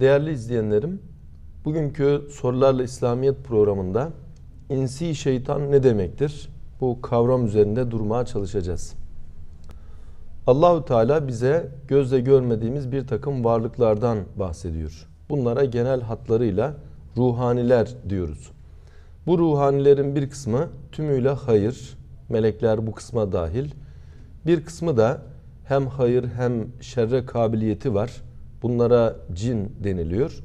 Değerli izleyenlerim, bugünkü Sorularla İslamiyet programında insi şeytan ne demektir? Bu kavram üzerinde durmaya çalışacağız. Allahu Teala bize gözle görmediğimiz bir takım varlıklardan bahsediyor. Bunlara genel hatlarıyla ruhaniler diyoruz. Bu ruhanilerin bir kısmı tümüyle hayır, melekler bu kısma dahil. Bir kısmı da hem hayır hem şerre kabiliyeti var. Bunlara cin deniliyor.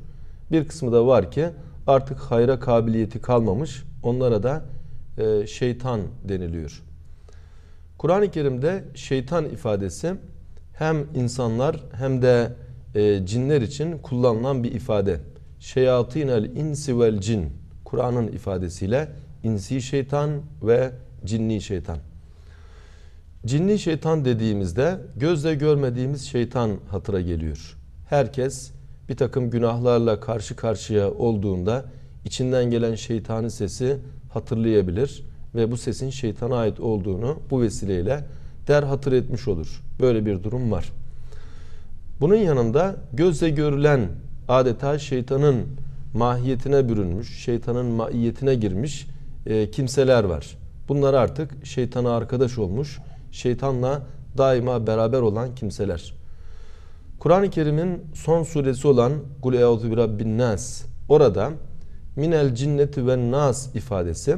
Bir kısmı da var ki artık hayra kabiliyeti kalmamış. Onlara da e, şeytan deniliyor. Kur'an-ı Kerim'de şeytan ifadesi hem insanlar hem de e, cinler için kullanılan bir ifade. Şeyatinel insi vel cin. Kur'an'ın ifadesiyle insi şeytan ve cinni şeytan. Cinni şeytan dediğimizde gözle görmediğimiz şeytan hatıra geliyor. Herkes bir takım günahlarla karşı karşıya olduğunda içinden gelen şeytani sesi hatırlayabilir ve bu sesin şeytana ait olduğunu bu vesileyle der hatır etmiş olur. Böyle bir durum var. Bunun yanında gözle görülen adeta şeytanın mahiyetine bürünmüş, şeytanın maiyetine girmiş e, kimseler var. Bunlar artık şeytana arkadaş olmuş, şeytanla daima beraber olan kimseler. Kur'an-ı Kerim'in son suresi olan Kul eûzü bi rabbin nas orada minel cinneti ve nas ifadesi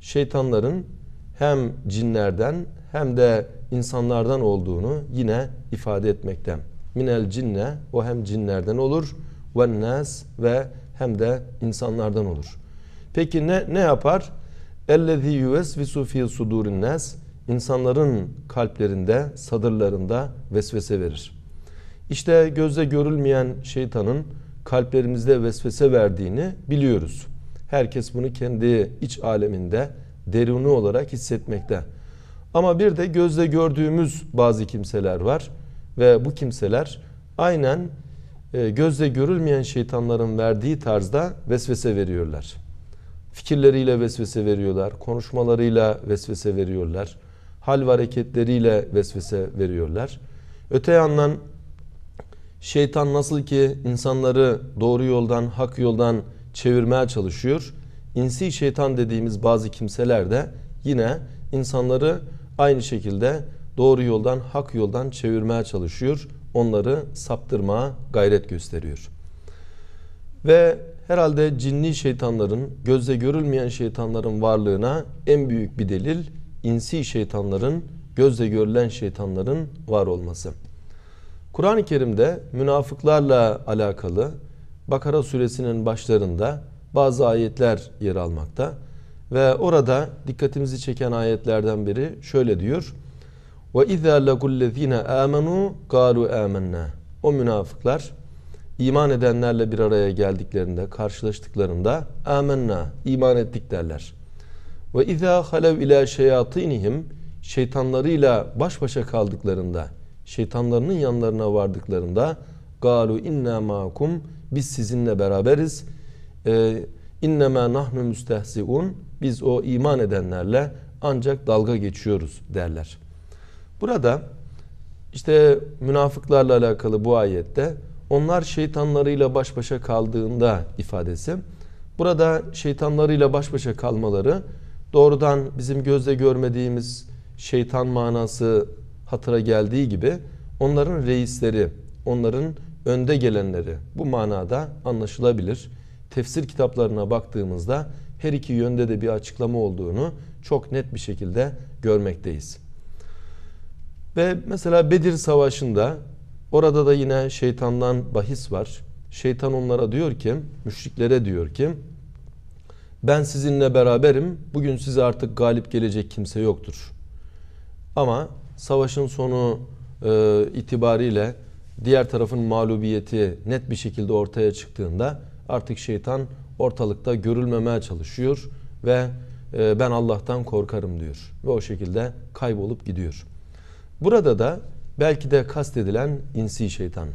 şeytanların hem cinlerden hem de insanlardan olduğunu yine ifade etmekte. Minel cinne o hem cinlerden olur ve nas ve hem de insanlardan olur. Peki ne ne yapar? Ellezî yuvesvisu fî sudurin nas insanların kalplerinde, sadırlarında vesvese verir. İşte gözle görülmeyen şeytanın kalplerimizde vesvese verdiğini biliyoruz. Herkes bunu kendi iç aleminde deruni olarak hissetmekte. Ama bir de gözle gördüğümüz bazı kimseler var ve bu kimseler aynen e, gözle görülmeyen şeytanların verdiği tarzda vesvese veriyorlar. Fikirleriyle vesvese veriyorlar, konuşmalarıyla vesvese veriyorlar, hal ve hareketleriyle vesvese veriyorlar. Öte yandan şeytan nasıl ki insanları doğru yoldan, hak yoldan çevirmeye çalışıyor. İnsi şeytan dediğimiz bazı kimseler de yine insanları aynı şekilde doğru yoldan, hak yoldan çevirmeye çalışıyor. Onları saptırmaya gayret gösteriyor. Ve herhalde cinni şeytanların, gözle görülmeyen şeytanların varlığına en büyük bir delil insi şeytanların, gözle görülen şeytanların var olması. Kur'an-ı Kerim'de münafıklarla alakalı Bakara suresinin başlarında bazı ayetler yer almakta. Ve orada dikkatimizi çeken ayetlerden biri şöyle diyor. Ve izâ legullezîne âmenû gâlu âmennâ. O münafıklar iman edenlerle bir araya geldiklerinde, karşılaştıklarında âmennâ, iman ettik derler. Ve izâ halev ilâ şeyatînihim şeytanlarıyla baş başa kaldıklarında, şeytanlarının yanlarına vardıklarında galu inna ma'kum biz sizinle beraberiz. Ee, innema nahnu müstehziun biz o iman edenlerle ancak dalga geçiyoruz derler. Burada işte münafıklarla alakalı bu ayette onlar şeytanlarıyla baş başa kaldığında ifadesi. Burada şeytanlarıyla baş başa kalmaları doğrudan bizim gözle görmediğimiz şeytan manası hatıra geldiği gibi onların reisleri, onların önde gelenleri bu manada anlaşılabilir. Tefsir kitaplarına baktığımızda her iki yönde de bir açıklama olduğunu çok net bir şekilde görmekteyiz. Ve mesela Bedir Savaşı'nda orada da yine şeytandan bahis var. Şeytan onlara diyor ki, müşriklere diyor ki, ben sizinle beraberim, bugün size artık galip gelecek kimse yoktur. Ama savaşın sonu e, itibariyle diğer tarafın mağlubiyeti net bir şekilde ortaya çıktığında artık şeytan ortalıkta görülmemeye çalışıyor ve e, ben Allah'tan korkarım diyor. Ve o şekilde kaybolup gidiyor. Burada da belki de kastedilen insi şeytan.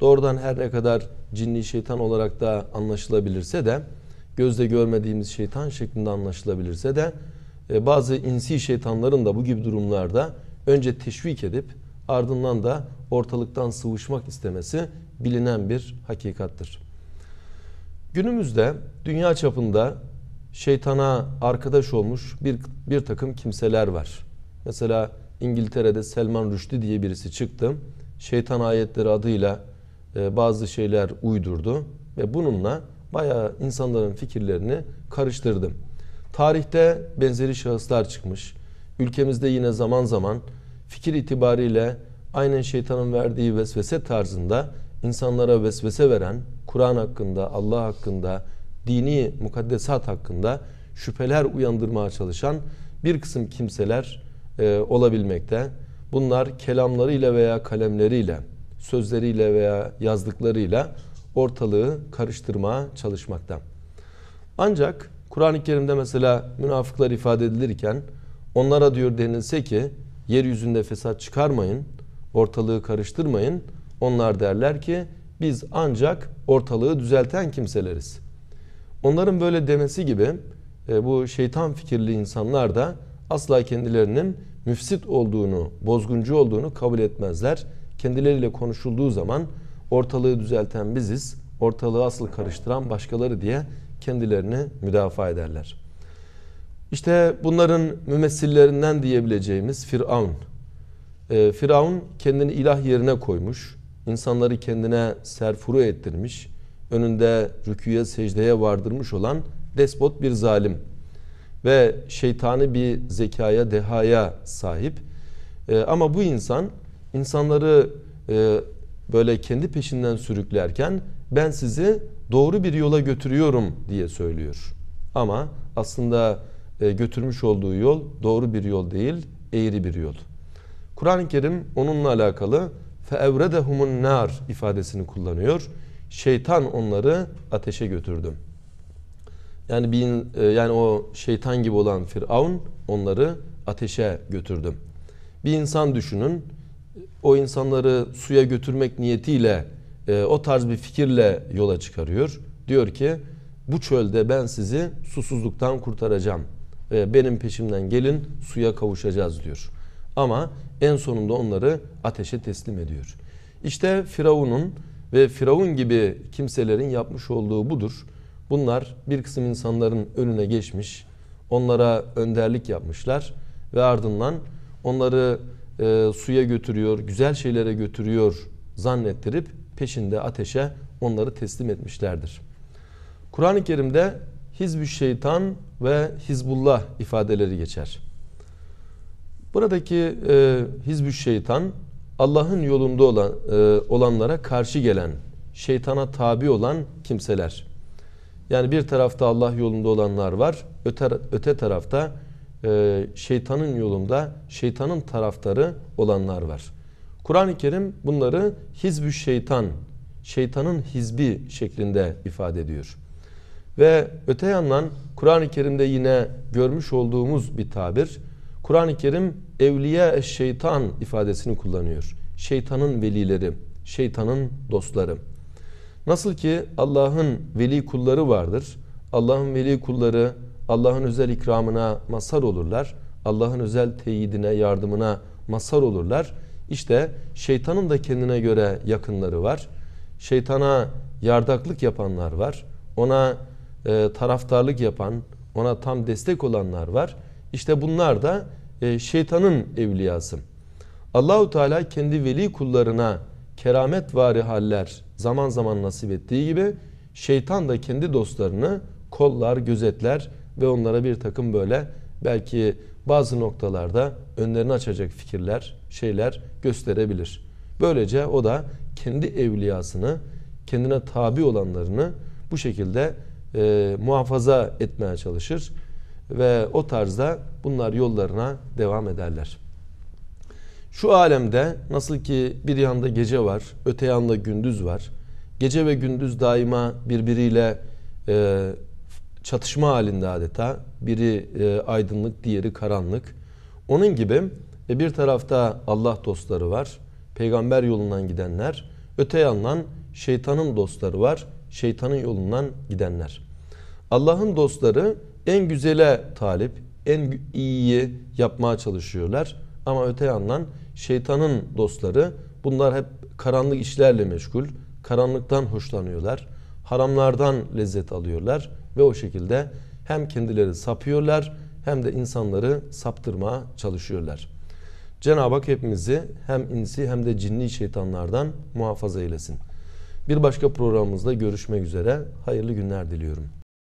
Doğrudan her ne kadar cinni şeytan olarak da anlaşılabilirse de gözle görmediğimiz şeytan şeklinde anlaşılabilirse de e, bazı insi şeytanların da bu gibi durumlarda önce teşvik edip ardından da ortalıktan sıvışmak istemesi bilinen bir hakikattır. Günümüzde dünya çapında şeytana arkadaş olmuş bir, bir takım kimseler var. Mesela İngiltere'de Selman Rushdie diye birisi çıktı. Şeytan ayetleri adıyla e, bazı şeyler uydurdu ve bununla bayağı insanların fikirlerini karıştırdı. Tarihte benzeri şahıslar çıkmış. Ülkemizde yine zaman zaman fikir itibariyle aynen şeytanın verdiği vesvese tarzında insanlara vesvese veren, Kur'an hakkında, Allah hakkında, dini mukaddesat hakkında şüpheler uyandırmaya çalışan bir kısım kimseler e, olabilmekte. Bunlar kelamlarıyla veya kalemleriyle, sözleriyle veya yazdıklarıyla ortalığı karıştırmaya çalışmakta. Ancak Kur'an-ı Kerim'de mesela münafıklar ifade edilirken onlara diyor denilse ki yeryüzünde fesat çıkarmayın, ortalığı karıştırmayın. Onlar derler ki biz ancak ortalığı düzelten kimseleriz. Onların böyle demesi gibi e, bu şeytan fikirli insanlar da asla kendilerinin müfsit olduğunu, bozguncu olduğunu kabul etmezler. Kendileriyle konuşulduğu zaman ortalığı düzelten biziz, ortalığı asıl karıştıran başkaları diye kendilerini müdafaa ederler. İşte bunların mümessillerinden diyebileceğimiz Firavun. Ee, Firavun kendini ilah yerine koymuş, insanları kendine serfuru ettirmiş, önünde rüküye secdeye vardırmış olan despot bir zalim ve şeytani bir zekaya, dehaya sahip. Ee, ama bu insan insanları e, böyle kendi peşinden sürüklerken ben sizi doğru bir yola götürüyorum diye söylüyor. Ama aslında e, götürmüş olduğu yol doğru bir yol değil, eğri bir yol. Kur'an-ı Kerim onunla alakalı feevredehumun nar ifadesini kullanıyor. Şeytan onları ateşe götürdü. Yani bir, e, yani o şeytan gibi olan Firavun onları ateşe götürdü. Bir insan düşünün. O insanları suya götürmek niyetiyle e, o tarz bir fikirle yola çıkarıyor. Diyor ki bu çölde ben sizi susuzluktan kurtaracağım. E, benim peşimden gelin suya kavuşacağız diyor. Ama en sonunda onları ateşe teslim ediyor. İşte Firavun'un ve Firavun gibi kimselerin yapmış olduğu budur. Bunlar bir kısım insanların önüne geçmiş, onlara önderlik yapmışlar ve ardından onları e, suya götürüyor, güzel şeylere götürüyor zannettirip peşinde ateşe onları teslim etmişlerdir. Kur'an-ı Kerim'de Hizbü Şeytan ve Hizbullah ifadeleri geçer. Buradaki e, Hizbü Şeytan Allah'ın yolunda olan e, olanlara karşı gelen, şeytana tabi olan kimseler. Yani bir tarafta Allah yolunda olanlar var, öte, öte tarafta e, şeytanın yolunda, şeytanın taraftarı olanlar var. Kur'an-ı Kerim bunları hizbü şeytan, şeytanın hizbi şeklinde ifade ediyor. Ve öte yandan Kur'an-ı Kerim'de yine görmüş olduğumuz bir tabir, Kur'an-ı Kerim evliya şeytan ifadesini kullanıyor. Şeytanın velileri, şeytanın dostları. Nasıl ki Allah'ın veli kulları vardır. Allah'ın veli kulları Allah'ın özel ikramına mazhar olurlar. Allah'ın özel teyidine, yardımına mazhar olurlar. İşte şeytanın da kendine göre yakınları var. Şeytana yardaklık yapanlar var. Ona e, taraftarlık yapan, ona tam destek olanlar var. İşte bunlar da e, şeytanın evliyası. Allahu Teala kendi veli kullarına keramet vari haller zaman zaman nasip ettiği gibi şeytan da kendi dostlarını kollar, gözetler ve onlara bir takım böyle belki bazı noktalarda önlerini açacak fikirler, şeyler gösterebilir. Böylece o da kendi evliyasını, kendine tabi olanlarını bu şekilde e, muhafaza etmeye çalışır ve o tarzda bunlar yollarına devam ederler. Şu alemde nasıl ki bir yanda gece var, öte yanda gündüz var. Gece ve gündüz daima birbiriyle e, çatışma halinde adeta. Biri e, aydınlık, diğeri karanlık. Onun gibi e, bir tarafta Allah dostları var, peygamber yolundan gidenler. Öte yandan şeytanın dostları var, şeytanın yolundan gidenler. Allah'ın dostları en güzele talip, en iyiyi yapmaya çalışıyorlar. Ama öte yandan şeytanın dostları bunlar hep karanlık işlerle meşgul, karanlıktan hoşlanıyorlar, haramlardan lezzet alıyorlar ve o şekilde hem kendileri sapıyorlar hem de insanları saptırmaya çalışıyorlar. Cenab-ı Hak hepimizi hem insi hem de cinni şeytanlardan muhafaza eylesin. Bir başka programımızda görüşmek üzere. Hayırlı günler diliyorum.